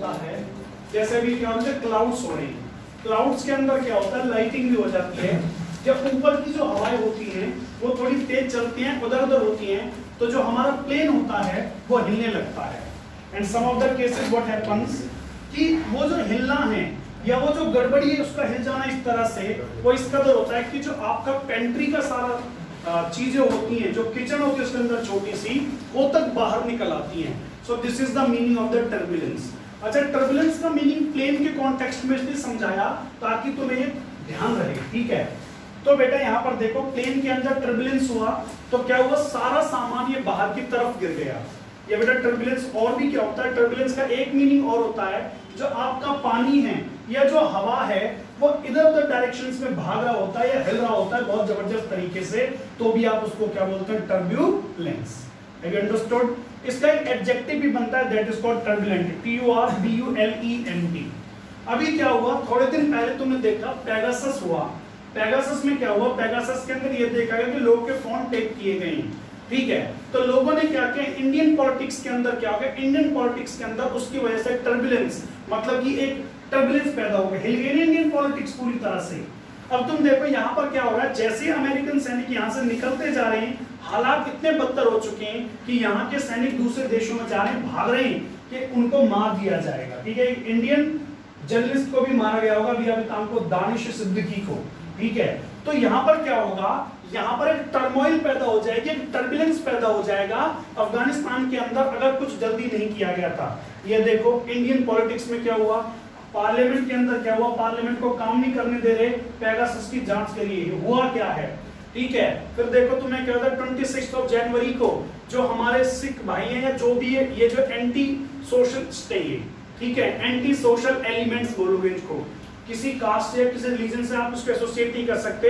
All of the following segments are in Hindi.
होता है, जैसे अभी क्या होता है क्लाउड्स हो रहे क्लाउड्स के अंदर क्या होता है लाइटिंग भी हो जाती है। जब ऊपर की जो हवाएँ होती हैं, वो थोड़ी तेज चलती हैं उधर उधर होती हैं तो जो हमारा प्लेन होता है, वो हिलने लगता है। And some of the cases what happens कि वो जो हिलना है, या वो जो गड़बड़ी है, उसका हिल जाना इस तरह से, वो इस कदर होता है कि जो आपका पेंट्री का सारा चीज़ें होती हैं, जो किचन होती है, उसके अंदर छोटी सी, वो तक बाहर निकल आती हैं। So this is the meaning of the turbulence अच्छा टर्बुलेंस का मीनिंग प्लेन के कॉन्टेक्स्ट में इसलिए समझाया ताकि तुम्हें ध्यान रहे, ठीक है? तो बेटा, यहाँ पर देखो प्लेन के अंदर टर्बुलेंस हुआ तो क्या हुआ? सारा सामान ये बाहर की तरफ़ गिर गया। ये बेटा टर्बुलेंस और भी क्या होता है? टर्बुलेंस का एक मीनिंग और होता है, जो आपका पानी है, या जो हवा है, वो इधर उधर डायरेक्शंस में भाग रहा होता है या हिल रहा होता है बहुत ज़बरदस्त तरीके से तो भी आप उसको क्या बोलते हैं? टर्ब्यूलेंस अंडरस्टूड इसका एक एडजेक्टिव भी बनता है that is called turbulent T U R B U L E N T अभी क्या हुआ? थोड़े दिन पहले तुमने देखा पेगासस हुआ। पेगासस में क्या हुआ? पेगासस के अंदर ये देखा गया कि लोगों के फ़ोन टेक किए गए हैं। ठीक है? तो लोगों ने क्या किया? इंडियन पॉलिटिक्स के अंदर क्या हो गया इंडियन पॉलिटिक्स के अंदर उसकी वजह से टर्बुलेंस मतलब कि एक टर्बुलेंस पैदा हो गया। हिल गई इंडियन पॉलिटिक्स पूरी तरह से। अब तुम देखो, यहाँ पर क्या हो रहा है? जैसे अमेरिकन सैनिक यहाँ से निकलते जा रहे हैं हालात इतने बदतर हो चुके हैं कि यहाँ के सैनिक दूसरे देशों में जा रहे हैं, भाग रहे हैं कि उनको मार दिया जाएगा, ठीक है? इंडियन जर्नलिस्ट को भी मारा गया होगा अभी को, दानिश सिद्दीकी को, ठीक है? तो यहाँ पर क्या होगा? यहाँ पर एक टर्मोइल पैदा हो जाएगी, एक टर्बुलेंस पैदा हो जाएगा। अफ़गानिस्तान के अंदर अगर कुछ जल्दी नहीं किया गया था, ये देखो इंडियन पॉलिटिक्स में क्या हुआ? पार्लियामेंट के अंदर क्या हुआ? पार्लियामेंट को काम नहीं करने दे रहे पेगासस की जाँच करिए हुआ क्या है? ठीक है? फिर देखो तुम्हें क्या होता है ऑफ़ जनवरी को जो हमारे सिख भाई हैं या जो भी है, ये जो एंटी सोशल स्टे ठीक है? एंटी सोशल एलिमेंट्स बोलोगे इनको। किसी कास्ट से किसी रिलीजन से आप उसको एसोसिएट नहीं कर सकते।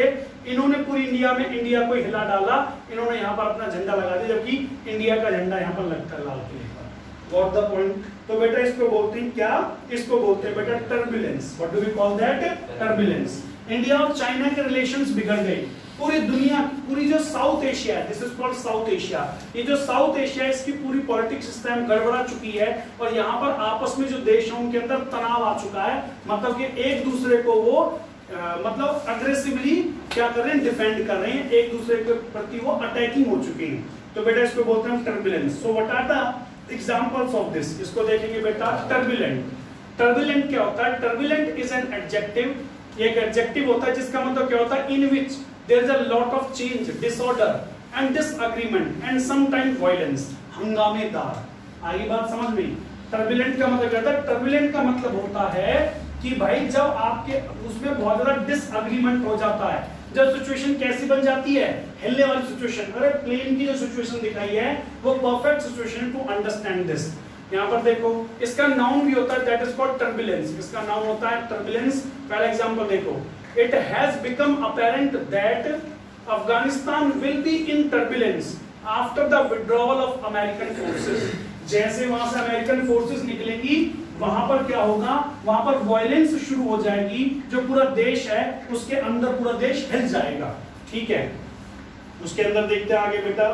इन्होंने पूरी इंडिया में इंडिया को हिला डाला। इन्होंने यहाँ पर अपना झंडा लगा दिया, जबकि इंडिया का झंडा यहाँ पर लगता है लाल किले पर। द पॉइंट तो बेटा इसको बोलते हैं क्या? इसको बोलते हैं बेटा turbulence what do we call that turbulence India और चाइना के रिलेशंस बिगड़ गए। पूरी दुनिया पूरी जो साउथ एशिया है this is called south Asia. ये जो साउथ एशिया है इसकी पूरी पॉलिटिक्स सिस्टम गड़बड़ा चुकी है और यहाँ पर आपस में जो देश है उनके अंदर तनाव आ चुका है। मतलब कि एक दूसरे को वो आ, मतलब अग्रेसिवली क्या कर रहे हैं डिफेंड कर रहे हैं। एक दूसरे के प्रति वो अटैकिंग हो चुके हैं। तो बेटा इसको बोलते हैं turbulence so what are the examples of this इसको देखेंगे बेटा टर्बुलेंट टर्बुलेंट क्या होता है? टर्बुलेंट इज़ एन एडजेक्टिव एक एडजेक्टिव होता है जिसका मतलब क्या होता है? इन विच there is a lot of change, disorder, and disagreement, and sometimes violence. हंगामेदार आगे बात समझ में? टर्बुलेंट का मतलब क्या है टर्बुलेंट का मतलब होता है कि भाई जब आपके, उसमें बहुत ज़्यादा डिसएग्रीमेंट हो जाता है। जब सिचुएशन कैसी बन जाती है? हिलने वाली सिचुएशन अरे प्लेन की जो सिचुएशन दिखाई है, वो perfect situation to understand this यहाँ पर देखो, इसका नाउन भी होता है दैट इज़ कॉल्ड टर्बुलेंस इसका नाउन होता है टर्बुलेंस पहला एग्जांपल देखो। It has become apparent that Afghanistan will be in turbulence after the withdrawal of American forces. जैसे वहाँ से अमेरिकन फोर्सेस निकलेंगी, वहाँ पर क्या होगा? वहाँ पर वायलेंस शुरू हो जाएगी। जो पूरा देश है, उसके अंदर पूरा देश हिल जाएगा। ठीक है? उसके अंदर देखते हैं आगे बेटा।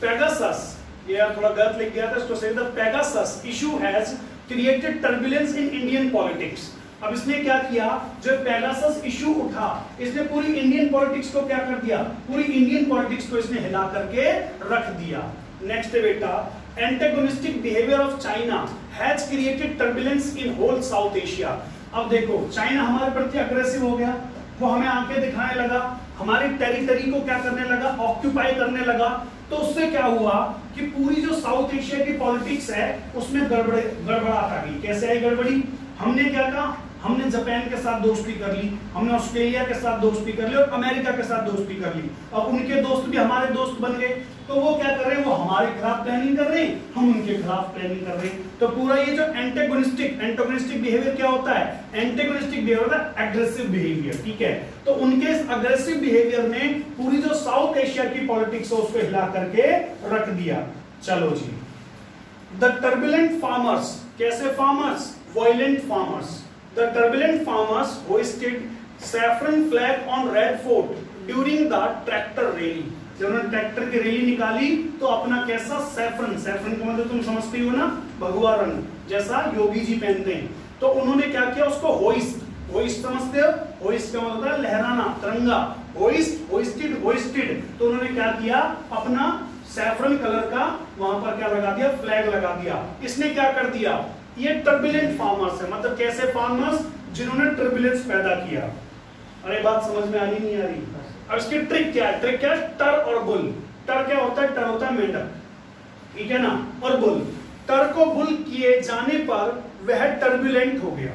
पेगासस ये थोड़ा गलत लिख गया था, इसको सही था। Pegasus issue has created turbulence in Indian politics अब इसने क्या किया? जो पेगासस इशू उठा, इसने पूरी इंडियन पॉलिटिक्स को क्या कर दिया? पूरी इंडियन पॉलिटिक्स को इसने हिला करके रख दिया। नेक्स्ट बेटा antagonistic behaviour of China has created turbulence in whole south Asia अब देखो चाइना हमारे प्रति अग्रेसिव हो गया। वो हमें आँखें दिखाने लगा, हमारी टेरिटरी को क्या करने लगा? ऑक्यूपाई करने लगा। तो उससे क्या हुआ कि पूरी जो साउथ एशिया की पॉलिटिक्स है, उसमें गड़बड़े गड़बड़ाहट आ गई कैसे आई गड़बड़ी? हमने क्या कहा? हमने जापान के साथ दोस्ती कर ली, हमने ऑस्ट्रेलिया के साथ दोस्ती कर ली और अमेरिका के साथ दोस्ती कर ली। अब उनके दोस्त भी हमारे दोस्त बन गए। तो वो क्या कर रहे हैं? वो हमारे खिलाफ प्लानिंग कर रहे हैं, हम उनके खिलाफ प्लानिंग कर रहे हैं। तो पूरा ये जो एंटेगोनिस्टिक एंटेगोनिस्टिक बिहेवियर क्या होता है? एंटेगोनिस्टिक बिहेवियर होता है एग्रेसिव बिहेवियर ठीक है? तो उनके इस अग्रेसिव बिहेवियर ने पूरी जो साउथ एशिया की पॉलिटिक्स है उसको हिला करके रख दिया। चलो जी। द टर्बुलेंट फार्मर्स कैसे farmers violent farmers The turbulent farmers hoisted saffron flag on Red Fort during the tractor rally. जब उन्होंने ट्रैक्टर की रैली निकाली तो अपना कैसा सैफरन सैफरन का मतलब तुम समझते हो ना? भगवा रंग, जैसा योगी जी पहनते हैं। तो उन्होंने क्या किया? उसको होइस्ट होइस्ट समझते हो? होइस्ट का मतलब लहराना, तिरंगा। होइस्ट होइस्टेड होइस्टेड तो उन्होंने क्या किया? अपना सैफरन कलर का वहाँ पर क्या लगा दिया? फ्लैग लगा दिया। इसने क्या कर दिया? ये टर्बुलेंट फार्मर्स है। मतलब कैसे फार्मर्स जिन्होंने टर्बुलेंस पैदा किया। अरे, बात समझ में आ नहीं आ रही। अब इसकी ट्रिक क्या है? ट्रिक क्या है? टर और बुल टर क्या होता है? टर होता है मेंढक। ठीक है ना? और बुल टर को बुल किए जाने पर वह टर्बुलेंट हो गया।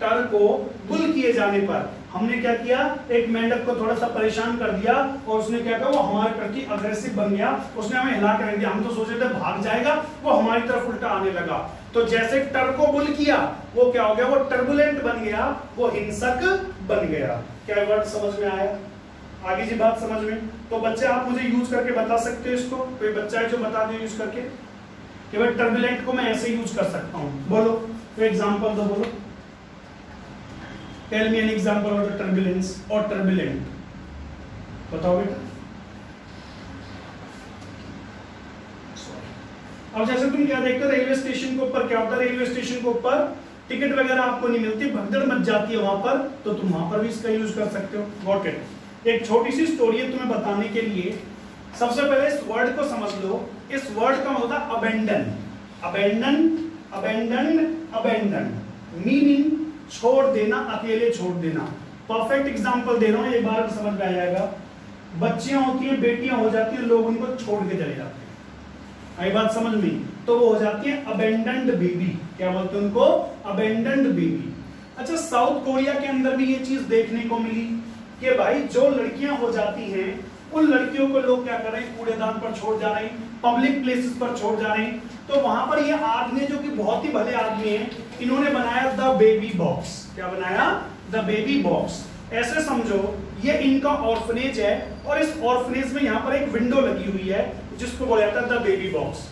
टर को बुल किए जाने पर। हमने क्या किया? एक मेंढक को थोड़ा सा परेशान कर दिया और उसने क्या किया वो हमारे प्रति अग्रेसिव बन गया। उसने हमें हिला कर दिया। हम तो सोचे थे भाग जाएगा, वो हमारी तरफ़ उल्टा आने लगा। तो जैसे टर को बुल किया, वो क्या हो गया? वो टर्बुलेंट बन गया, वो हिंसक बन गया। क्या वर्ड समझ में आया? आगे जी बात समझ में? तो बच्चे, आप मुझे यूज़ करके बता सकते हो इसको? कोई बच्चा है जो बता दे यूज़ करके? कि भाई टर्बुलेंट को मैं ऐसे यूज़ कर सकता हूँ। बोलो तो एग्जांपल दो बोलो। Tell me an example of the turbulence और टर्बुलेंट बताओ बेटा अब जैसे तुम क्या देखते हो रेलवे स्टेशन के ऊपर क्या होता है? रेलवे स्टेशन के ऊपर टिकट वगैरह आपको नहीं मिलती, भगदड़ मच जाती है वहाँ पर तो तुम वहाँ पर भी इसका यूज़ कर सकते हो। गॉट इट एक छोटी सी स्टोरी है तुम्हें बताने के लिए। सबसे पहले इस वर्ड को समझ लो। इस वर्ड का मतलब होता abandon abandon abandon abandon meaning छोड़ देना, अकेले छोड़ देना। परफेक्ट एग्ज़ाम्पल दे रहा हूँ, एक बार समझ में आ जाएगा। बच्चियाँ होती हैं, बेटियाँ हो जाती हैं, लोग उनको छोड़ के चले जाते हैं। आई बात समझ में? तो वो हो जाती है अबेंडेंड बेबी क्या बोलते हैं उनको? अबेंडेंड बेबी अच्छा साउथ कोरिया के अंदर भी ये चीज़ देखने को मिली कि भाई, जो लड़कियाँ हो जाती हैं, उन लड़कियों को लोग क्या कर रहे हैं, कूड़ेदान पर छोड़ जा रहे हैं पब्लिक प्लेसेस पर छोड़ जा रहे हैं। तो वहाँ पर ये आदमी जो कि बहुत ही भले आदमी हैं इन्होंने बनाया द बेबी बॉक्स। क्या बनाया? The baby box. ऐसे समझो, ये इनका ऑर्फनेज है और इस ऑर्फनेज में यहाँ पर एक विंडो लगी हुई है, जिसको बोला जाता है द बेबी बॉक्स।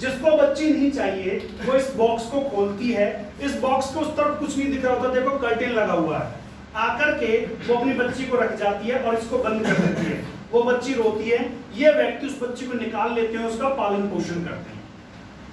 जिसको बच्ची नहीं चाहिए, वो इस बॉक्स को खोलती है। इस बॉक्स को उस तरफ़ कुछ नहीं दिख रहा होता, देखो कर्टेन लगा हुआ है। आकर के वो अपनी बच्ची को रख जाती है और इसको बंद कर देती है। वो बच्ची रोती है, ये व्यक्ति उस बच्ची को निकाल लेते हैं उसका पालन पोषण करते हैं।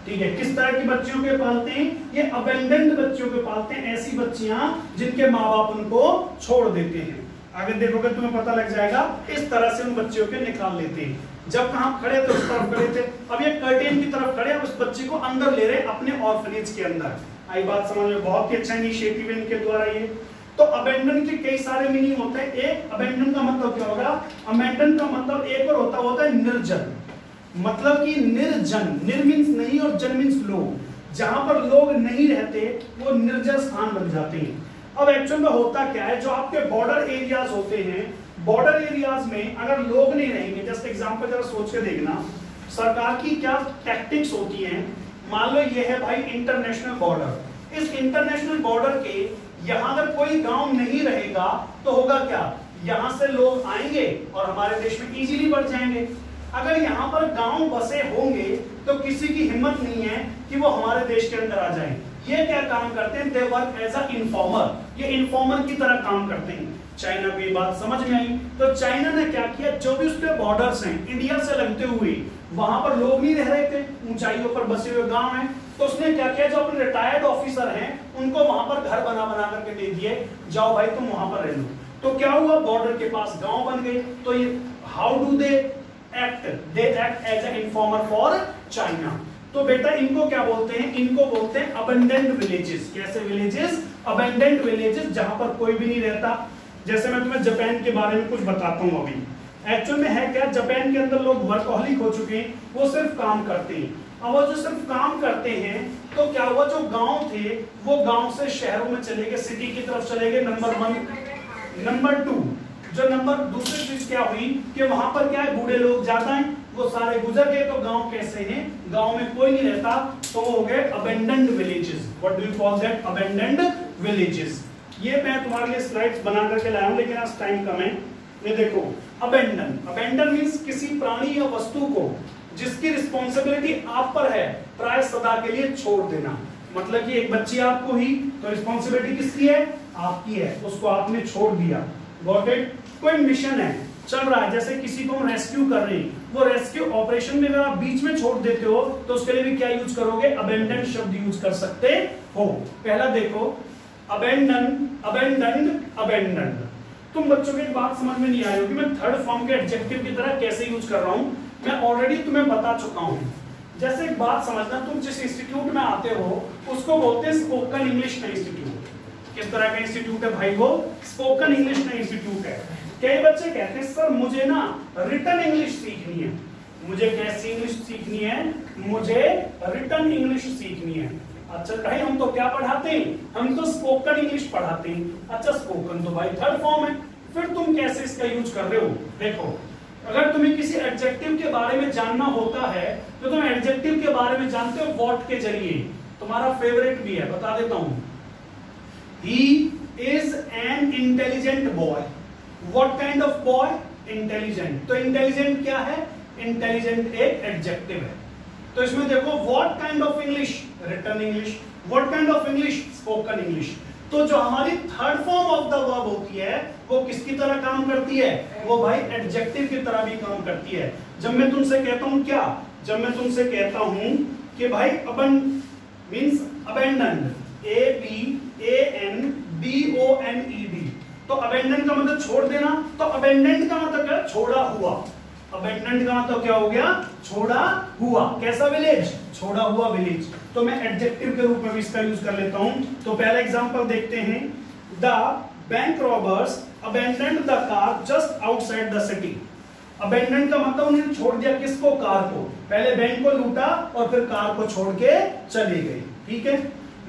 ठीक है? किस तरह की बच्चियों के पालते हैं? ये अबेंडेंट बच्चियों के पालते हैं, ऐसी बच्चियाँ जिनके माँ बाप उनको छोड़ देते हैं। आगे देखोगे तुम्हें पता लग जाएगा, इस तरह से उन बच्चियों के निकाल लेते हैं। जब कहा खड़े थे, उस तरफ़ खड़े थे। अब ये कर्टेन की तरफ़ खड़े उस बच्चे को अंदर ले रहे अपने ऑर्फनेज के अंदर। आई बात समझ में? बहुत ही अच्छा इनिशिएटिव इनके द्वारा ये। तो अबेंडन के कई सारे मीनिंग होते हैं। एक अबेंडन का मतलब क्या होगा? अबेंडन का मतलब एक और होता होता है निर्जन। मतलब कि निर्जन निर मीन्स नहीं और जन मीन्स लोग। जहाँ पर लोग नहीं रहते, वो निर्जन स्थान बन जाते हैं। अब एक्चुअल में होता क्या है? जो आपके बॉर्डर एरियाज़ होते हैं बॉर्डर एरियाज़ में अगर लोग नहीं रहेंगे जस्ट एग्जांपल जरा सोच के देखना। सरकार की क्या टैक्टिक्स होती हैं? मान लो ये है भाई इंटरनेशनल बॉर्डर इस इंटरनेशनल बॉर्डर के यहाँ अगर कोई गाँव नहीं रहेगा तो होगा क्या? यहाँ से लोग आएँगे और हमारे देश में इजीली बढ़ जाएँगे। अगर यहाँ पर गाँव बसे होंगे तो किसी की हिम्मत नहीं है कि वो हमारे देश के अंदर आ जाए। ये क्या काम करते हैं? They work as a informer ये इन्फॉर्मर की तरह काम करते हैं। चाइना को ये बात समझ में आई? तो चाइना ने क्या किया? जो भी उसके बॉर्डर्स हैं इंडिया से लगते हुए, वहाँ पर लोग नहीं रह रहे थे। ऊंचाइयों पर बसे हुए गाँव हैं। तो उसने क्या किया? जो अपने रिटायर्ड ऑफिसर हैं, उनको वहाँ पर घर बना बना करके दे दिए। जाओ भाई, तुम वहाँ पर रह लो। तो क्या हुआ? बॉर्डर के पास गाँव बन गए। तो ये how do they act they act as a informer for China तो बेटा इनको क्या बोलते हैं? इनको बोलते हैं अबेंडेंट विलेजेस कैसे विलेजेस अबेंडेंट विलेजेस जहाँ पर कोई भी नहीं रहता। जैसे मैं तुम्हें जापान के बारे में कुछ बताता हूँ अभी। एक्चुअल में है क्या? जापान के अंदर लोग वर्कहॉलिक हो चुके हैं। वो सिर्फ़ काम करते हैं। अब वो जो सिर्फ़ काम करते हैं तो क्या हुआ? जो गाँव थे, वो गाँव से शहरों में चले गए सिटी की तरफ़ चले गए नंबर वन नंबर टू जो नंबर दूसरी चीज़ क्या हुई कि वहाँ पर क्या है, बूढ़े लोग जाता है, वो सारे गुजर गए तो गाँव कैसे हैं? गाँव में कोई नहीं रहता तो वो हो गए abandoned villages what do you call that abandoned villages ये मैं तुम्हारे लिए स्लाइड्स बना करके लाया हूँ, लेकिन आज टाइम कम है। ये देखो अबेंडन अबेंडन मींस किसी प्राणी या वस्तु को जिसकी रिस्पॉन्सिबिलिटी आप पर है, प्राय सदा के लिए छोड़ देना। मतलब कि एक बच्ची आपको ही तो रिस्पॉन्सिबिलिटी किसकी है? आपकी है। उसको आपने छोड़ दिया। गॉट इट कोई मिशन है, चल रहा है, जैसे किसी को हम रेस्क्यू कर रहे हैं, वो रेस्क्यू ऑपरेशन में अगर आप बीच में छोड़ देते हो तो उसके लिए भी क्या यूज़ करोगे? अबेंडन शब्द यूज़ कर सकते हो। पहला देखो अबेंडन अबेंडन अबेंडन तुम बच्चों की बात समझ में नहीं आई होगी, मैं थर्ड फॉर्म के एडजेक्टिव की तरह कैसे यूज़ कर रहा हूँ, मैं ऑलरेडी तुम्हें बता चुका हूँ। जैसे एक बात समझना, तुम जिस इंस्टीट्यूट में आते हो, उसको बोलते हैं स्पोकन इंग्लिश का इंस्टीट्यूट किस तरह का इंस्टीट्यूट है भाई वो? स्पोकन इंग्लिश का इंस्टीट्यूट है। कई बच्चे कहते हैं, सर, मुझे ना रिटर्न इंग्लिश सीखनी है। मुझे कैसी इंग्लिश सीखनी है? मुझे रिटर्न इंग्लिश सीखनी है। अच्छा भाई हम तो क्या पढ़ाते हैं? हम तो स्पोकन इंग्लिश पढ़ाते हैं। अच्छा स्पोकन तो भाई थर्ड फॉर्म है। फिर तुम कैसे इसका यूज़ कर रहे हो? देखो, अगर तुम्हें किसी एडजेक्टिव के बारे में जानना होता है तो तुम एडजेक्टिव के बारे में जानते हो वॉट के ज़रिए। तुम्हारा फेवरेट भी है, बता देता हूँ। He is an intelligent boy what kind of boy intelligent तो इंटेलिजेंट क्या है? इंटेलिजेंट एक एडजेक्टिव है। तो इसमें देखो what kind of English written English what kind of English spoken English तो जो हमारी third form of the verb होती है, वो किसकी तरह काम करती है? वो भाई एडजेक्टिव की तरह भी काम करती है। जब मैं तुमसे कहता हूँ क्या? जब मैं तुमसे कहता हूँ कि भाई abandon means abandon A B A N D O N E तो अबेंडन का मतलब छोड़ देना तो अबेंडेंट का मतलब क्या? छोड़ा हुआ। अबेंडेंट का मतलब क्या हो गया? छोड़ा हुआ। कैसा विलेज छोड़ा हुआ विलेज तो मैं एडजेक्टिव के रूप में भी इसका यूज़ कर लेता हूँ। तो पहला एग्जांपल देखते हैं। The bank robbers abandoned the car just outside the city abandoned का मतलब उन्होंने छोड़ दिया किसको? कार को। पहले बैंक को लूटा और फिर कार को छोड़ के चली गई ठीक है?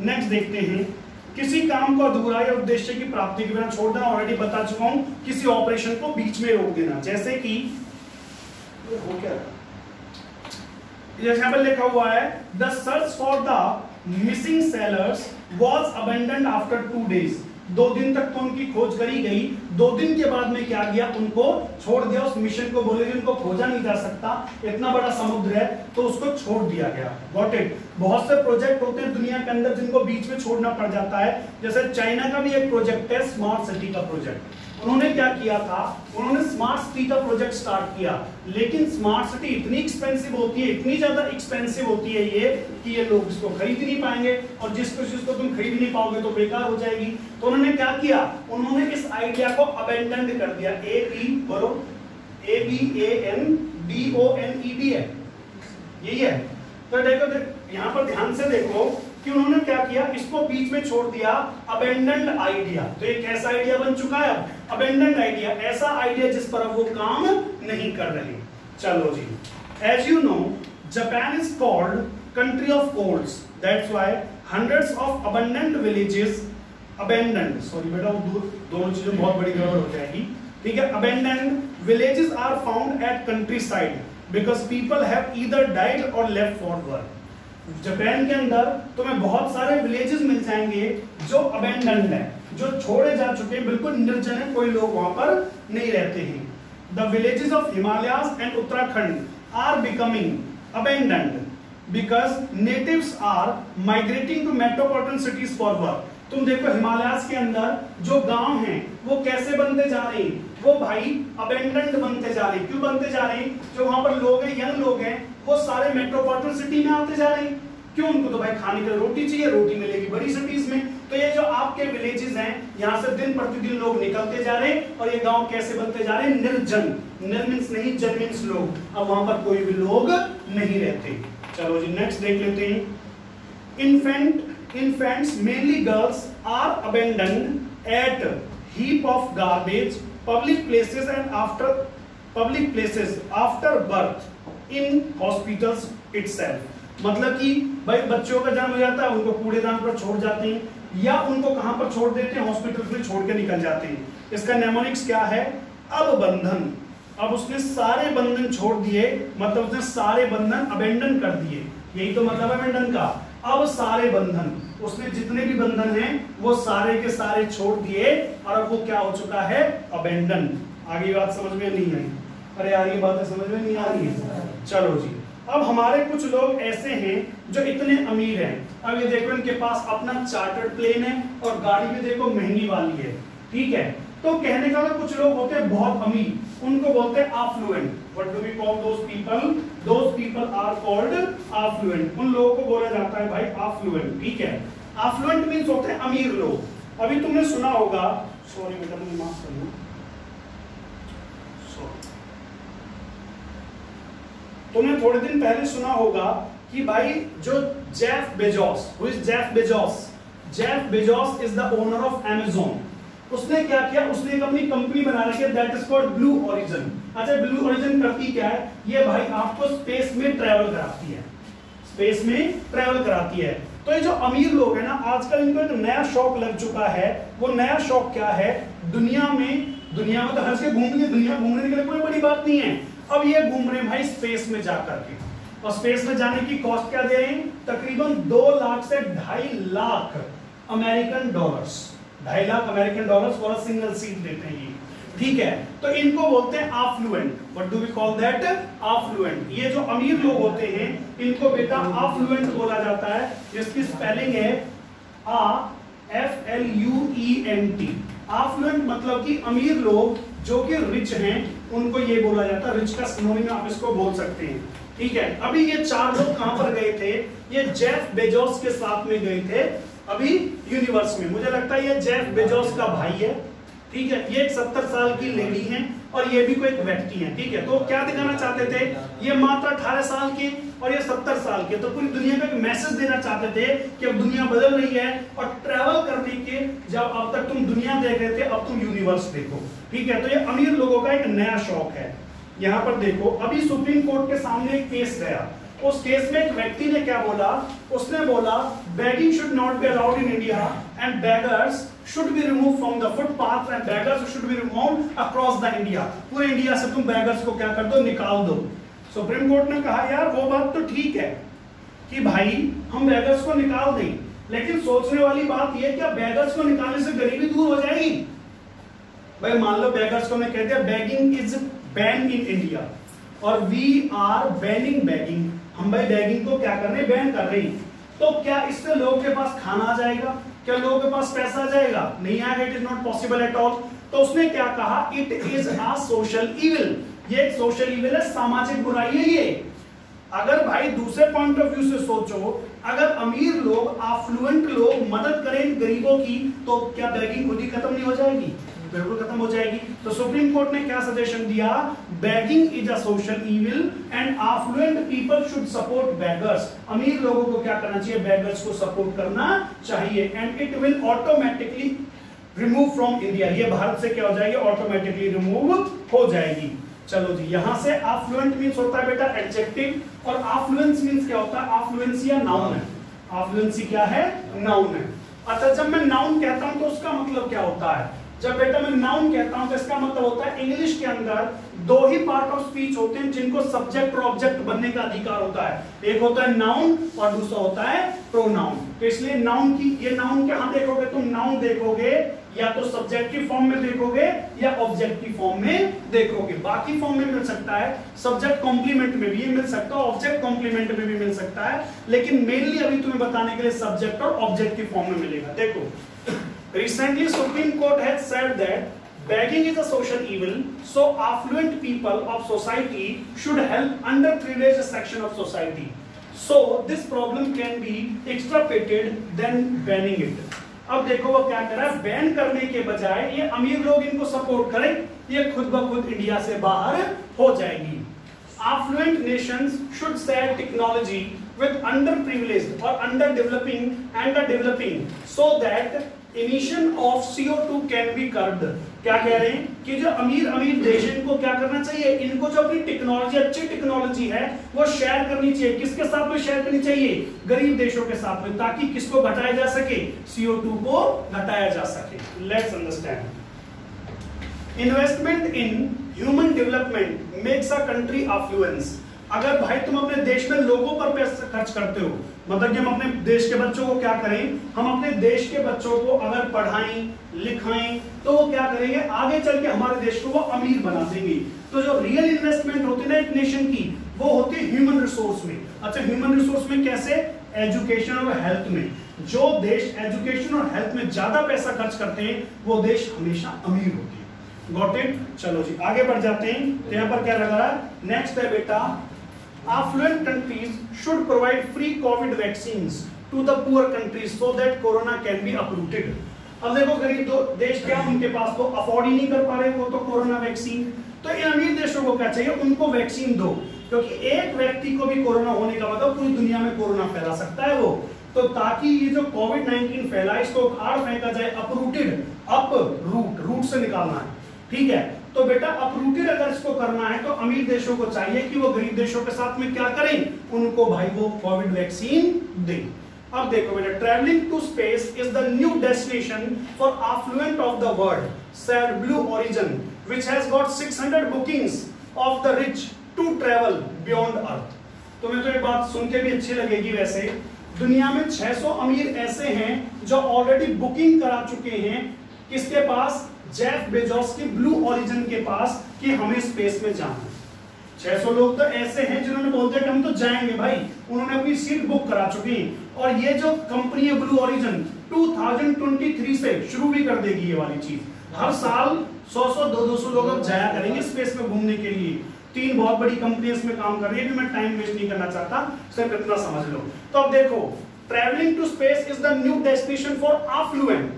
नेक्स्ट देखते हैं। किसी काम को अधूरा या उद्देश्य की प्राप्ति के बिना छोड़ देना ऑलरेडी बता चुका हूँ, किसी ऑपरेशन को बीच में रोक देना। जैसे कि हो क्या? एग्ज़ाम्पल लिखा हुआ है the search for the missing sailors was abandoned after two days दो दिन तक तो उनकी खोज करी गई। दो दिन के बाद में क्या गया उनको छोड़ दिया। उस मिशन को बोले उनको खोजा नहीं जा सकता। इतना बड़ा समुद्र है तो उसको छोड़ दिया गया। गॉट इट बहुत से प्रोजेक्ट होते हैं दुनिया के अंदर जिनको बीच में छोड़ना पड़ जाता है। जैसे चाइना का भी एक प्रोजेक्ट है स्मार्ट सिटी का प्रोजेक्ट उन्होंने क्या किया था? उन्होंने स्मार्ट सिटी का प्रोजेक्ट स्टार्ट किया। लेकिन स्मार्ट सिटी इतनी एक्सपेंसिव होती है, इतनी ज़्यादा एक्सपेंसिव होती है ये, कि ये लोग इसको खरीद नहीं पाएँगे। और जिस चीज़ को तुम खरीद नहीं पाओगे तो बेकार हो जाएगी। तो उन्होंने क्या किया? उन्होंने इस आइडिया को अबेंडन कर दिया। ए बी बोलो। A B A N D O N E D है। यही है। तो देखो यहाँ पर ध्यान से देखो कि उन्होंने क्या किया? इसको बीच में छोड़ दिया। अबेंडेंड आइडिया तो ये कैसा आइडिया बन चुका है अबेंडेंड आइडिया ऐसा आइडिया जिस पर वो काम नहीं कर रहे। चलो जी। As you know Japan is called country of colds that's why hundreds of abandoned villages abandoned sorry बेटा दो, दोनों चीज़ें बहुत बड़ी गड़बड़ हो जाएगी। ठीक है? Abandoned villages are found at countryside because people have either died और लेफ़्ट फॉर वर्क जापान के अंदर तुम्हें बहुत सारे विलेजेस मिल जाएँगे जो अबेंडेंड है। जो छोड़े जा चुके हैं, बिल्कुल निर्जन है, कोई लोग वहाँ पर नहीं रहते हैं। The villages of Himalayas and Uttarakhand are becoming abandoned because natives are migrating to metropolitan cities for work तुम देखो हिमालयास के अंदर जो गाँव हैं, वो कैसे बनते जा रहे हैं? वो भाई अबेंडेंड बनते जा रहे हैं। क्यों बनते जा रहे हैं? जो वहाँ पर लोग हैं यंग लोग हैं, वो सारे मेट्रोपॉलिटन सिटी में आते जा रहे हैं। क्यों? उनको तो भाई खाने के लिए रोटी चाहिए, रोटी मिलेगी बड़ी सिटीज़ में। तो ये जो आपके विलेजेस हैं, यहाँ से दिन प्रतिदिन लोग निकलते जा रहे हैं और ये गाँव कैसे बनते जा रहे हैं? निर्जन। निर्मिन्स नहीं जनमिन्स लोग। अब वहाँ पर कोई भी लोग नहीं रहते। चलो जी नेक्स्ट देख लेते हैं। Infant infants mainly girls are abandoned at heap of garbage, public places and after public places after birth in hospitals itself मतलब कि भाई बच्चों का जन्म हो जाता है, उनको कूड़ेदान पर छोड़ जाते हैं। या उनको कहाँ पर छोड़ देते हैं? हॉस्पिटल में छोड़ के निकल जाते हैं। इसका नेमोनिक्स क्या है? अब बंधन। अब उसने सारे बंधन छोड़ दिए मतलब उसने सारे बंधन अबेंडन कर दिए। यही तो मतलब अबेंडन का। अब सारे बंधन। उसने जितने भी बंधन हैं, वो सारे के सारे छोड़ दिए और अब वो क्या हो चुका है? अबेंडन आगे बात समझ में नहीं आई। अरे यार, ये बातें समझ में नहीं आ रही है। चलो जी। अब हमारे कुछ लोग ऐसे हैं जो इतने अमीर हैं। अब ये देखो इनके पास अपना चार्टर्ड प्लेन है और गाड़ी भी देखो महँगी वाली है। ठीक है? तो कहने का मतलब कुछ लोग होते हैं बहुत अमीर। उनको बोलते हैं affluent what do we call those people those people are called affluent उन लोगों को बोला जाता है भाई आफ्लुएंट ठीक है? आफ्लुएंट मींस होते हैं अमीर लोग। अभी तुमने सुना होगा। सॉरी बेटा, मुझे माफ़ करना। तुमने थोड़े दिन पहले सुना होगा कि भाई जो Jeff Bezos is Jeff Bezos? Jeff Bezos is the owner of Amazon उसने क्या किया? उसने एक अपनी कंपनी बना रखी है इज़ कॉल्ड ब्लू ओरिजिन अच्छा ब्लू ओरिजिन करती क्या है? ये भाई आपको स्पेस में ट्रेवल कराती है। स्पेस में ट्रेवल कराती है। तो ये जो अमीर लोग हैं ना, आजकल इनको एक नया शौक लग चुका है। वो नया शौक क्या है? दुनिया में दुनिया में तो हर से घूमने दुनिया घूमने के लिए कोई बड़ी बात नहीं है। अब ये घूम रहे हैं भाई स्पेस में जाकर के। और स्पेस में जाने की कॉस्ट क्या दे रहे हैं? तकरीबन दो लाख से ढाई लाख अमेरिकन डॉलर्स ढाई lakh American dollars for single seat देते हैं ये। ठीक है तो इनको बोलते हैं affluent what do we call that affluent ये जो अमीर लोग होते हैं, इनको बेटा आफ्लुएंट बोला जाता है, जिसकी स्पेलिंग है A F L U E N T affluent मतलब कि अमीर लोग जो कि रिच हैं, उनको ये बोला जाता है रिच का सिनोनिम आप इसको बोल सकते हैं। ठीक है? अभी ये चार लोग कहाँ पर गए थे? ये जेफ बेजोस के साथ में गए थे, अभी यूनिवर्स में। मुझे लगता है ये जेफ बेजोस का भाई है। ठीक है, ये एक सत्तर साल की लेडी है और ये भी कोई व्यक्ति है, ठीक है? तो क्या दिखाना चाहते थे? ये मात्र अठारह साल के और ये सत्तर साल के। तो पूरी दुनिया में एक मैसेज देना चाहते थे कि अब दुनिया बदल रही है और ट्रेवल करने के जब अब तक तुम दुनिया देख रहे थे, अब तुम यूनिवर्स देखो, ठीक है? तो ये अमीर लोगों का एक नया शौक है। यहाँ पर देखो, अभी सुप्रीम कोर्ट के सामने एक केस गया। उस केस में एक व्यक्ति ने क्या बोला? उसने बोला begging should not be allowed in India and beggars should be remove from the footpath and beggars should be remove across the India पूरे इंडिया से तुम बेगर्स को क्या कर दो? निकाल दो। सुप्रीम कोर्ट ने कहा, यार, वो बात तो ठीक है कि भाई, हम बेगर्स को निकाल दें। लेकिन सोचने वाली बात यह क्या बेगर्स को निकालने से गरीबी दूर हो जाएगी। भाई, मान लो बेगर्स को मैं कहते हैं begging is ban in India और वी आर बैनिंग बैगिंग हम भाई बैगिंग को क्या कर रहे हैं? बैन कर रहे हैं। तो क्या इससे लोगों के पास खाना आ जाएगा? क्या लोगों के पास पैसा आ जाएगा? नहीं आएगा it is not possible at all तो उसने क्या कहा? It is a social evil ये एक सोशल इविल है, सामाजिक बुराई है ये। अगर भाई दूसरे पॉइंट ऑफ़ व्यू से सोचो, अगर अमीर लोग आफ्लुएंट लोग मदद करें गरीबों की तो क्या बैगिंग खुद ही खत्म नहीं हो जाएगी? बिल्कुल खत्म हो जाएगी। तो सुप्रीम कोर्ट ने क्या सजेशन दिया? Begging is a social evil and affluent people should support beggars अमीर लोगों को क्या करना चाहिए? बैगर्स को सपोर्ट करना चाहिए। And it will automatically remove from India ये भारत से क्या हो जाएगी? ऑटोमेटिकली रिमूव हो जाएगी। चलो जी, यहाँ से आफ्लुएंट मींस होता है बेटा एडजेक्टिव और आफ्लुएंस मींस क्या होता है? आफ्लुएंसिया नाउन है। आफ्लुएंसी क्या है? नाउन है। अच्छा जब मैं नाउन कहता हूँ तो उसका मतलब क्या होता है? जब बेटा मैं नाउन कहता हूँ तो इसका मतलब होता है इंग्लिश के अंदर दो ही पार्ट ऑफ़ स्पीच होते हैं जिनको सब्जेक्ट और ऑब्जेक्ट बनने का अधिकार होता है। एक होता है नाउन और दूसरा होता है प्रोनाउन तो इसलिए नाउन की, ये नाउन कहाँ देखोगे? तुम नाउन देखोगे या तो सब्जेक्टिव फॉर्म में देखोगे या ऑब्जेक्टिव फॉर्म में देखोगे। बाकी फॉर्म में मिल सकता है। सब्जेक्ट कॉम्प्लीमेंट में भी मिल सकता है ऑब्जेक्ट कॉम्प्लीमेंट में भी मिल सकता है। लेकिन मेनली अभी तुम्हें बताने के लिए सब्जेक्ट और ऑब्जेक्टिव फॉर्म में मिलेगा। देखो Recently, Supreme Court has said that begging is a social evil, so affluent people of society should help underprivileged section of society. So this problem can be extirpated than banning it. अब देखो वो क्या कर रहा है बैन करने के बजाय ये अमीर लोग इनको सपोर्ट करें ये खुद ब खुद इंडिया से बाहर हो जाएगी affluent nations should share technology with underprivileged or underdeveloping and the developing so that emission of CO2 can be curbed क्या कह रहे हैं? कि जो अमीर अमीर देश इनको क्या करना चाहिए? इनको जो अपनी टेक्नोलॉजी अच्छी टेक्नोलॉजी है, वो शेयर करनी चाहिए। किसके साथ में शेयर करनी चाहिए? गरीब देशों के साथ में, ताकि किसको घटाया जा सके? CO2 को घटाया जा सके। Let's understand investment in human development makes a country affluence अगर भाई तुम अपने देश में लोगों पर पैसा खर्च करते हो मतलब कि हम अपने देश के बच्चों को क्या करें? हम अपने देश के बच्चों को अगर पढ़ाएँ, लिखाएँ तो वो क्या करेंगे? आगे चल के हमारे देश को वो अमीर बना देंगे। तो जो रियल इन्वेस्टमेंट होती है ना एक नेशन की, वो होती है ह्यूमन रिसोर्स में। अच्छा ह्यूमन रिसोर्स में कैसे? एजुकेशन और हेल्थ में। जो देश एजुकेशन और हेल्थ में ज़्यादा पैसा खर्च करते हैं, वो देश हमेशा अमीर होते हैं। गॉट इट चलो जी, आगे बढ़ जाते हैं। तो यहाँ पर क्या लगा रहा है? नेक्स्ट है बेटा affluent countries should provide free covid vaccines to the poor countries so that corona can be uprooted. अब देखो गरीब दो देश क्या उनके पास तो अफोर्ड ही नहीं कर पा रहे, वो तो कोरोना वैक्सीन तो इन अमीर देशों को क्या चाहिए? उनको वैक्सीन दो। क्योंकि एक व्यक्ति को भी कोरोना होने का मतलब पूरी दुनिया में कोरोना फैला सकता है वो। तो ताकि ये जो कोविड 19 फैला, इसको उखाड़ फेंका जाए अपरूटेड अप रूट रूट से निकालना है। ठीक है? तो बेटा अपरूटेड अगर इसको करना है तो अमीर देशों को चाहिए कि वो गरीब देशों के साथ में क्या करें? उनको भाई वो कोविड वैक्सीन दें। अब देखो बेटा travelling to space is the new destination for affluent of the world said Blue origin, which has got 600 bookings of the rich to travel beyond earth. तुम्हें तो ये बात सुन के भी अच्छी लगेगी वैसे। दुनिया में 600 अमीर ऐसे हैं जो ऑलरेडी बुकिंग करा चुके हैं। किसके पास? जेफ बेजोस की ब्लू ओरिजिन के पास कि हमें स्पेस में जाना 600 लोग तो ऐसे हैं जिन्होंने बोलते हैं हम तो जाएँगे भाई। उन्होंने अपनी सीट बुक करा चुकी है। और ये जो कंपनी है ब्लू ओरिजिन 2023 से शुरू भी कर देगी ये वाली चीज़। हर साल 100 100 200 लोग अब जाया करेंगे स्पेस में घूमने के लिए। तीन बहुत बड़ी कंपनी इसमें काम कर रही है मैं टाइम वेस्ट नहीं करना चाहता। सिर्फ़ इतना समझ लो। तो अब देखो travelling to space is the new destination for affluent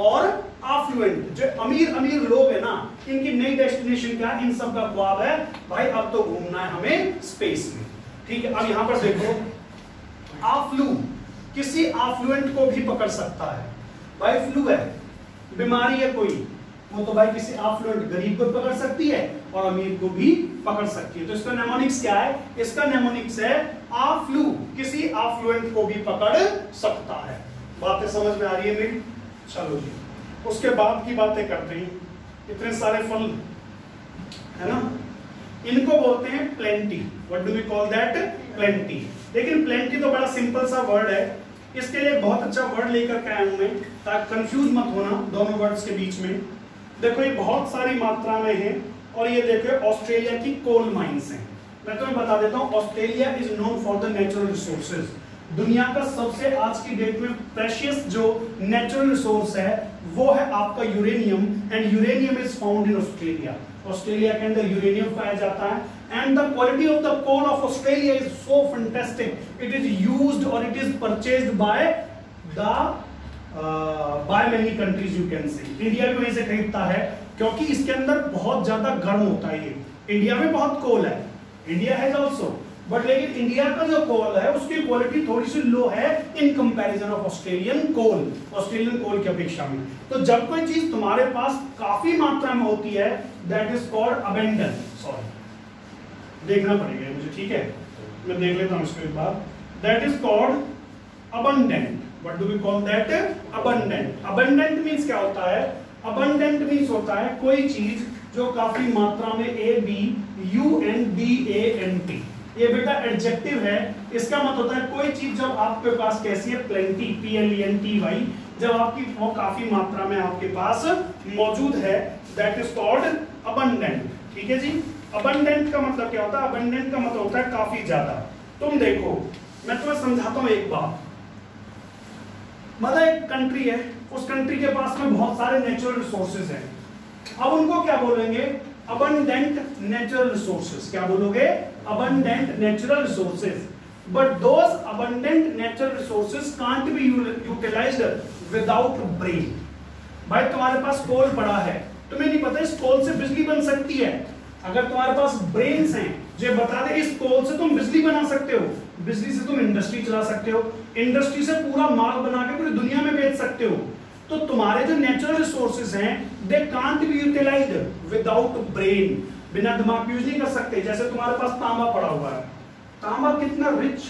और आफ्लुएंट जो अमीर अमीर लोग है ना, इनकी नई डेस्टिनेशन क्या इन सब का ख्वाब है, भाई, अब तो घूमना है हमें स्पेस में। ठीक है, अब यहाँ पर देखो आफ्लू किसी आफ्लुएंट को भी पकड़ सकता है। भाई फ्लू है, बीमारी है कोई, वो तो भाई किसी आफ्लुएंट गरीब को पकड़ सकती है और अमीर को भी पकड़ सकती है। तो इसका नेमोनिक्स क्या है? इसका नेमोनिक्स है आफ्लू किसी आफ्लुएंट को भी पकड़ सकता है। बातें समझ में आ रही है मेरी? चलो जी उसके बाद की बातें करते हैं। इतने सारे फल, है ना? इनको बोलते हैं plenty what do we call that plenty लेकिन प्लेंटी तो बड़ा सिंपल सा वर्ड है। इसके लिए बहुत अच्छा वर्ड लेकर के आया हूँ मैं, ताकि कंफ्यूज मत होना दोनों वर्ड्स के बीच में। देखो, ये बहुत सारी मात्रा में है, और ये देखो ऑस्ट्रेलिया की कोल माइंस हैं। मैं तुम्हें बता देता हूँ Australia is known for the natural resources दुनिया का सबसे आज की डेट में प्रेशियस जो नेचुरल रिसोर्स है, वो है आपका uranium and uranium is found in Australia Australia के अंदर यूरेनियम पाया जाता है and the quality of the coal of Australia is so fantastic it is used और it is purchased by the by many countries you can see India भी वहीं से खरीदता है क्योंकि इसके अंदर बहुत ज़्यादा गर्म होता है ये। इंडिया में बहुत कोल है। इंडिया हैज़ आल्सो बट लेकिन इंडिया का जो कोल है, उसकी क्वालिटी थोड़ी सी लो है in comparison of Australian coal Australian coal की अपेक्षा में। तो जब कोई चीज़ तुम्हारे पास काफ़ी मात्रा में होती है that is called abandon sorry देखना पड़ेगा मुझे, ठीक है? मैं देख लेता हूँ इसको एक बार। That is called abundant what do we call that? Abundant. Abundant means क्या होता है? Abundant means होता है कोई चीज़ जो काफ़ी मात्रा में a b u n d a n t ये बेटा एडजेक्टिव है, इसका मतलब होता है कोई चीज़ जब आपके पास कैसी है plenty l e n t y, जब आपकी वो काफ़ी मात्रा में आपके पास मौजूद है दैट इज़ कॉल्ड abundant, ठीक है जी? Abundant का मतलब क्या होता है? Abundant का मतलब होता है काफ़ी ज़्यादा। तुम देखो, मैं तुम्हें समझाता हूँ एक बात। मतलब एक कंट्री है, उस कंट्री के पास में बहुत सारे नेचुरल रिसोर्सेज हैं। अब उनको क्या बोलेंगे? Abundant नेचुरल रिसोर्सेज क्या बोलोगे? Abundant natural resources but those abundant natural resources can't be utilized without brain भाई, तुम्हारे पास कोल पड़ा है। तुम्हें नहीं पता इस कोल से बिजली बन सकती है। अगर तुम्हारे पास ब्रेन्स हैं, जो बता दे इस कोल से तुम बिजली बना सकते हो। बिजली से तुम इंडस्ट्री चला सकते हो। इंडस्ट्री से पूरा माल बना के पूरी दुनिया में बेच सकते हो। तो तुम्हारे जो नेचुरल रिसोर्सेज हैं they can't be utilized without brain बिना दिमाग यूज़ नहीं कर सकते। जैसे तुम्हारे पास तांबा पड़ा हुआ है। तांबा कितना रिच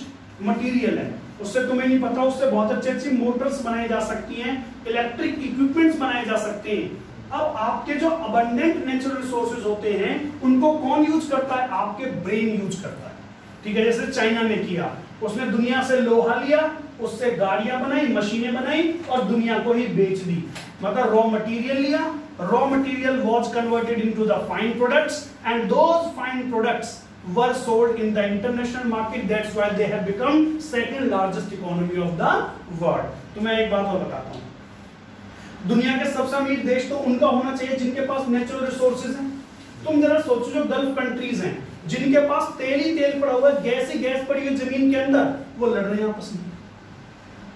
मटेरियल है। उससे तुम्हें नहीं पता, उससे बहुत अच्छी अच्छी मोटर्स बनाई जा सकती हैं इलेक्ट्रिक इक्विपमेंट्स बनाए जा सकते हैं। अब आपके जो अबंडेंट नेचुरल रिसोर्सेज होते हैं, उनको कौन यूज़ करता है? आपके ब्रेन यूज़ करता है। ठीक है, जैसे चाइना ने किया। उसने दुनिया से लोहा लिया, उससे गाड़ियाँ बनाई, मशीनें बनाई और दुनिया को ही बेच दी। मतलब रॉ मटेरियल लिया raw material was converted into the fine products and those fine products were sold in the international market. That's why they have become second largest economy of the world. तो मैं एक बात और बताता हूँ। दुनिया के सबसे अमीर देश तो उनका होना चाहिए जिनके पास नेचुरल रिसोर्सेज हैं। तुम जरा सोचो जो गल्फ कंट्रीज़ हैं, जिनके पास तेल ही तेल पड़ा हुआ है, गैस ही गैस पड़ी हुई ज़मीन के अंदर, वो लड़ रहे हैं आपस में।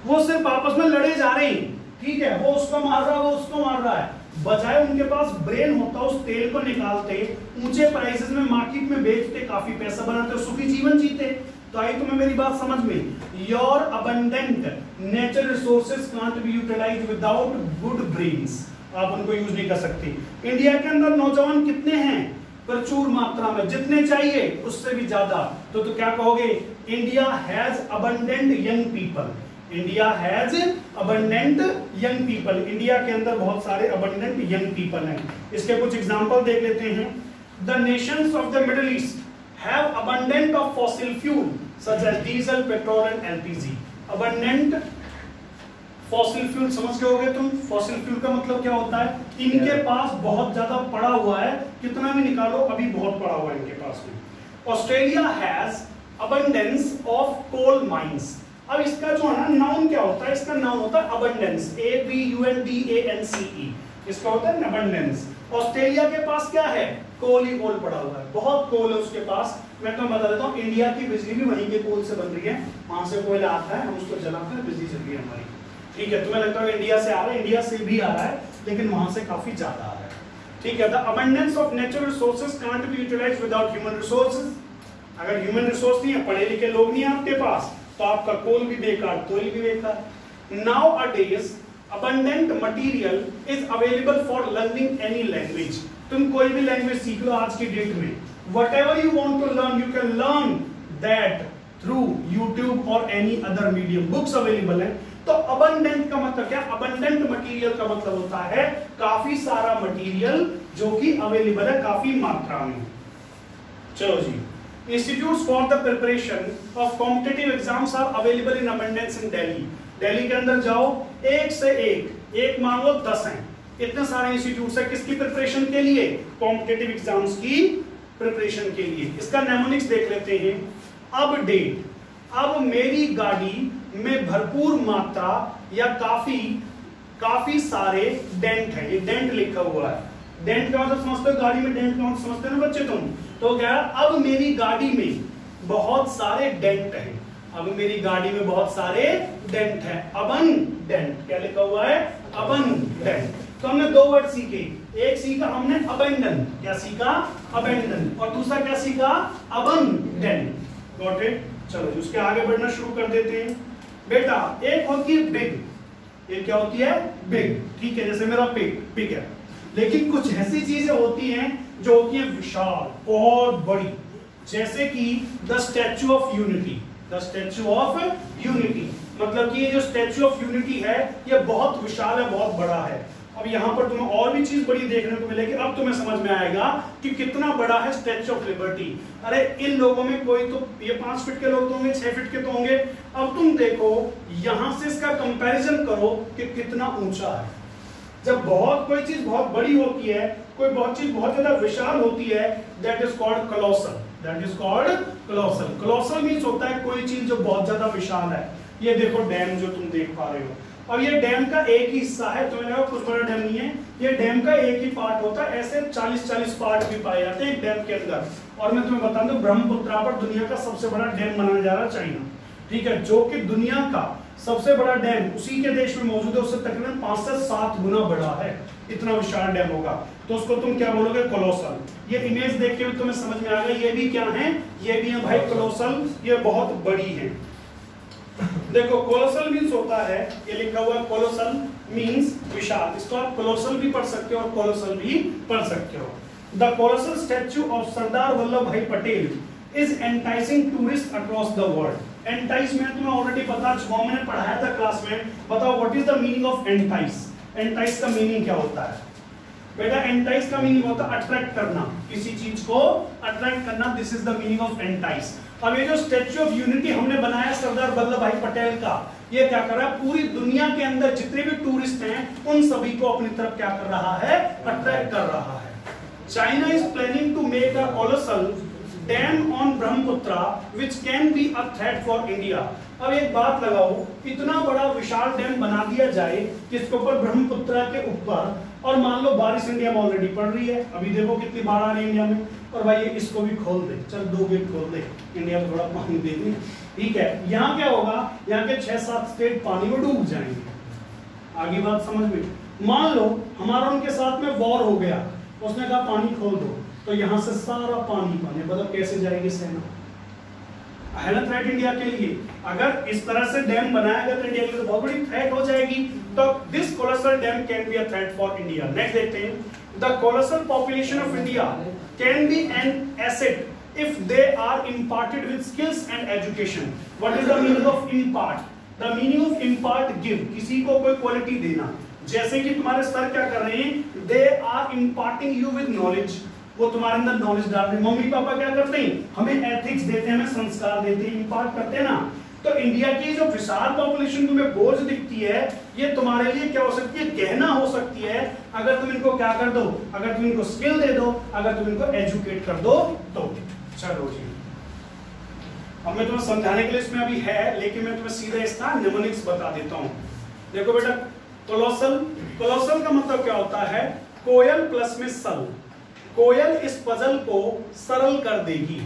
वो सिर्फ़ आपस में लड़े जा रहे हैं। ठीक है, वो उसको मार रहा है, वो उसको मार रहा है। बजाय उनके पास ब्रेन होता, उस तेल को निकालते, ऊँचे प्राइसेस में मार्केट में बेचते, काफ़ी पैसा बनाते सुखी जीवन जीते। तो आई तुम्हें मेरी बात समझ में। Your abundant natural resources can't be utilize without good brains आप उनको यूज़ नहीं कर सकते। इंडिया के अंदर नौजवान कितने हैं? प्रचुर मात्रा में। जितने चाहिए, उससे भी ज़्यादा। तो तो क्या कहोगे? India has abundant young people India has abundant young people India के अंदर बहुत सारे अबंडेंट यंग पीपल हैं। इसके कुछ एग्जांपल देख लेते हैं। The nations of the Middle East have abundant of fossil fuel such as diesel petrol and LPG abundant fossil fuel समझ गए होगे तुम? फॉसिल फ्यूल का मतलब क्या होता है? इनके पास बहुत ज़्यादा पड़ा हुआ है। कितना भी निकालो अभी बहुत पड़ा हुआ है इनके पास में Australia has abundance of coal mines अब इसका जो है ना नाउन क्या होता है? इसका नाउन होता है abundance A B U N D A N C E इसका होता है? अबंडेंस ऑस्ट्रेलिया के पास क्या है? कोल ही कोल पड़ा हुआ है। बहुत कोल है उसके पास। मैं तो बता देता हूँ, इंडिया की बिजली भी वहीं के कोल से बन रही है। वहाँ से कोयला आता है, हम उसको जलाते हैं, बिजली चल रही है हमारी। ठीक है, तुम्हें लगता है इंडिया से आ रहा है? इंडिया से भी आ रहा है, लेकिन वहाँ से काफ़ी ज़्यादा आ रहा है। ठीक है the abundance of natural resources can't be utilized without human resources अगर ह्यूमन रिसोर्स नहीं है, पढ़े लिखे लोग नहीं है आपके पास तो आपका कोल भी बेकार तोल भी बेकार। Nowadays abundant material is available for learning any language. तुम कोई भी लैंग्वेज सीख लो आज की डेट में। Whatever you want to learn you can learn that through YouTube और any other medium books available है। तो अबंडेंट का मतलब क्या? अबंडेंट मटेरियल का मतलब होता है काफ़ी सारा मटेरियल जो कि अवेलेबल है काफ़ी मात्रा में। चलो जी। Institute for the preparation of competitive exams available in abundance in Delhi Delhi के अंदर जाओ, एक से एक एक मांगो दस हैं। इतने सारे इंस्टीट्यूट है किसकी प्रिपरेशन के लिए? कॉम्पिटेटिव एग्ज़ाम्स की प्रिपरेशन के लिए। इसका नेमोनिक्स देख लेते हैं। अब डेट अब मेरी गाड़ी में भरपूर मात्रा या काफ़ी काफ़ी सारे डेंट है। ये डेंट लिखा हुआ है। डेंट का समझते हो? गाड़ी में डेंट का समझते हो ना बच्चे तुम? तो क्या अब मेरी गाड़ी में बहुत सारे डेंट हैं। अब मेरी गाड़ी में बहुत सारे डेंट हैं। अबन डेंट क्या लिखा हुआ है? अबन डेंट तो हमने दो वर्ड सीखे। एक सीखा हमने अबेंडन क्या सीखा? अबेंडन और दूसरा क्या सीखा? अबन डेंट गॉट इट चलो उसके आगे बढ़ना शुरू कर देते हैं। बेटा, एक होती है बिग एक क्या होती है? बिग ठीक है, जैसे मेरा पिग पिग है। लेकिन कुछ ऐसी चीज़ें होती हैं जो होती है विशाल, बहुत बड़ी। जैसे कि the Statue of Unity the Statue of Unity मतलब कि ये जो स्टैचू ऑफ़ यूनिटी है, ये बहुत विशाल है, बहुत बड़ा है। अब यहाँ पर तुम्हें और भी चीज़ बड़ी देखने को मिलेगी। अब तुम्हें समझ में आएगा कि कितना बड़ा है स्टैचू ऑफ़ लिबर्टी अरे, इन लोगों में कोई तो ये पाँच फीट के लोग तो होंगे, छह फीट के तो होंगे। अब तुम देखो, यहाँ से इसका कंपैरिजन करो कि कितना ऊँचा है। जब बहुत कोई चीज़ बहुत बड़ी होती है कोई बहुत चीज़ बहुत ज़्यादा विशाल होती है that is called colossal that is called colossal colossal means होता है कोई चीज़ जो बहुत ज़्यादा विशाल है। ये देखो डैम जो तुम देख पा रहे हो। और ये डैम का एक ही हिस्सा है, तुम्हें लगा कुछ बड़ा डैम नहीं है। ये डैम का एक ही पार्ट होता है, ऐसे 40 40 पार्ट भी पाए जाते हैं एक डैम के अंदर। और मैं तुम्हें बता दूँ ब्रह्मपुत्रा पर दुनिया का सबसे बड़ा डैम बनाया जा रहा है चाइना ठीक है, जो कि दुनिया का सबसे बड़ा डैम उसी के देश में मौजूद है, उससे तकरीबन पाँच से सात गुना बड़ा है। इतना विशाल डैम होगा। तो उसको तुम क्या बोलोगे? कोलोसल ये इमेज देख के तुम्हें समझ में आ गया, ये भी क्या है? ये भी है भाई कोलोसल ये बहुत बड़ी है। देखो कोलोसल मीन्स होता है, ये लिखा हुआ कोलोसल मीन्स विशाल। इसको आप कोलोसल भी पढ़ सकते हो और कोलोसल भी पढ़ सकते हो। The colossal statue of Sardar Vallabhbhai Patel is enticing tourist across the world entice में तुम्हें ऑलरेडी पता चुका मैंने पढ़ाया था क्लास में, बताओ what is the meaning of entice entice का मीनिंग क्या होता है? बेटा एंटाइस का मीनिंग होता है अट्रैक्ट करना। किसी चीज़ को अट्रैक्ट करना this is the meaning of entice अब ये जो स्टेच्यू ऑफ़ यूनिटी हमने बनाया सरदार वल्लभ भाई पटेल का, ये क्या कर रहा है? पूरी दुनिया के अंदर जितने भी टूरिस्ट हैं, उन सभी को अपनी तरफ़ क्या कर रहा है? अट्रैक्ट कर रहा है। China is planning to make a colossal dam on Brahmaputra which can be a threat for India अब एक बात लगाओ, इतना बड़ा विशाल डैम बना दिया जाए, किसके ऊपर? ब्रह्मपुत्रा के ऊपर। और मान लो बारिश इंडिया में ऑलरेडी पड़ रही है, अभी देखो कितनी बाढ़ आ रही है इंडिया में। और भाई इसको भी खोल दे, चल दो गेट खोल दे, इंडिया में थोड़ा पानी दे दे। ठीक है, यहाँ क्या होगा, यहाँ के छह सात स्टेट पानी में डूब जाएँगे। आगे बात समझ में? मान लो हमारा उनके साथ में वॉर हो गया, उसने कहा पानी खोल दो तो यहाँ से सारा पानी पानी मतलब कैसे जाएगी सेना? है थ्रेट इंडिया के लिए। अगर इस तरह से डैम बनाया गया तो इंडिया के लिए तो बहुत बड़ी थ्रेट हो जाएगी। तो this colossal dam can be a threat for India next देखते हैं। The colossal population of India can be an asset if they are imparted with skills and education. What is the meaning of impart? The meaning of impart give. किसी को कोई क्वालिटी देना। जैसे कि तुम्हारे सर क्या कर रहे हैं? They are imparting you with knowledge वो तुम्हारे अंदर नॉलेज डाल रहे मम्मी पापा क्या करते हैं? हमें एथिक्स देते हैं, हमें संस्कार देते हैं इम्पार्ट करते हैं ना। तो इंडिया की जो विशाल पॉपुलेशन तुम्हें बोझ दिखती है, ये तुम्हारे लिए क्या हो सकती है? गहना हो सकती है। अगर तुम इनको क्या कर दो? अगर तुम इनको स्किल दे दो, अगर तुम इनको एजुकेट कर दो तो। चलो जी। अब मैं तुम्हें समझाने के लिए इसमें अभी है, लेकिन मैं तुम्हें सीधा इसका निमोनिक्स बता देता हूँ। देखो बेटा कोलोसल कोलोसल का मतलब क्या होता है? कोयल प्लस में सल कोयल इस पजल को सरल कर देगी।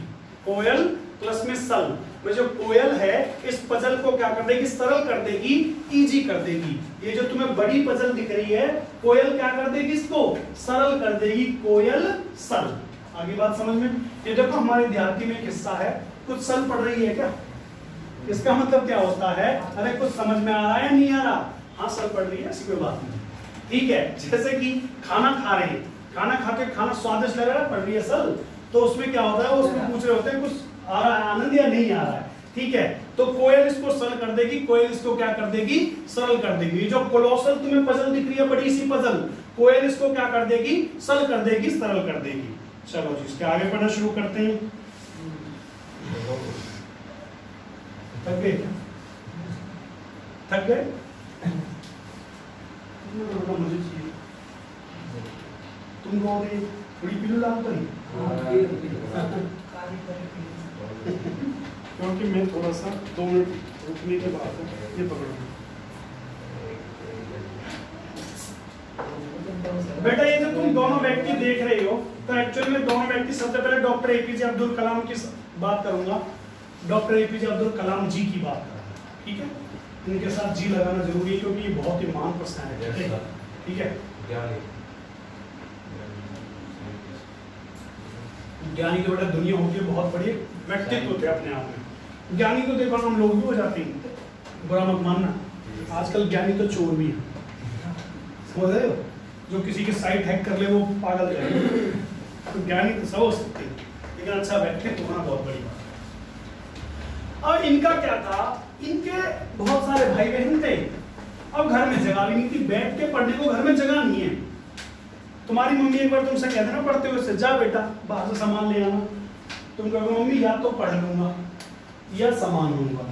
कोयल प्लस में सल में जो कोयल है, इस पजल को क्या कर देगी? सरल कर देगी इजी कर देगी। ये जो तुम्हें बड़ी पजल दिख रही है, कोयल क्या कर देगी इसको? सरल कर देगी, कोयल सल आगे बात समझ में? ये देखो हमारे देहाती में एक हिस्सा है, कुछ सल पड़ रही है क्या? इसका मतलब क्या होता है? अरे, कुछ समझ में आ रहा है नहीं आ रहा? हाँ सर पड़ रही है, ऐसी कोई बात नहीं। ठीक है, जैसे कि खाना खा रहे हैं। खाना खाते खाना स्वादिष्ट लग रहा है पड़ रही है तो उसमें क्या होता है, वो उसमें पूछ रहे होते हैं, कुछ आ रहा है आनंद या नहीं आ रहा है, ठीक है? तो कोयल इसको सरल कर देगी, कोयल इसको क्या कर देगी, सरल कर देगी। जो कोलोसल तुम्हें पजल दिख रही है, बड़ी सी पजल कोयल इसको क्या कर देगी, सरल कर देगी, सरल कर देगी। चलो जी, इसके आगे पढ़ना शुरू करते हैं। थक गए थक गए? मुझे चाहिए। तुम कहोगे थोड़ी पिल्लू डाल तो नहीं क्योंकि मैं थोड़ा सा दो मिनट रुकने के बाद ये पकड़ूँगा बेटा ये जो तुम दोनों व्यक्ति देख रहे हो तो एक्चुअली में दोनों व्यक्ति सबसे पहले डॉक्टर एपीजे अब्दुल कलाम की बात करूँगा डॉक्टर एपीजे अब्दुल कलाम जी की बात करूँगा ठीक है इनके साथ जी लगाना ज़रूरी है क्योंकि ये बहुत ही महान पर्सनैलिटी है ठीक है ज्ञानी के बेटा दुनिया होती है बहुत बड़ी व्यक्तित्व होते हैं अपने आप में। ज्ञानी को देखो हम लोग भी हो जाते हैं। बुरा मत मानना। आजकल ज्ञानी तो चोर भी है। समझ रहे हो? जो किसी की साइट हैक कर ले वो पागल जाएगा तो ज्ञानी तो सब हो सकते हैं। लेकिन अच्छा व्यक्तित्व होना बहुत बड़ी बात अब इनका क्या था? इनके बहुत सारे भाई बहन थे। अब घर में जगह भी नहीं थी। बैठ के पढ़ने को घर में जगह नहीं है। तुम्हारी मम्मी एक बार तुमसे कहते ना पढ़ते हुए जा बेटा, बाहर से सामान ले आना। तुम कहोगे, मम्मी, या तो पढ़ लूँगा, या सामान लूँगा।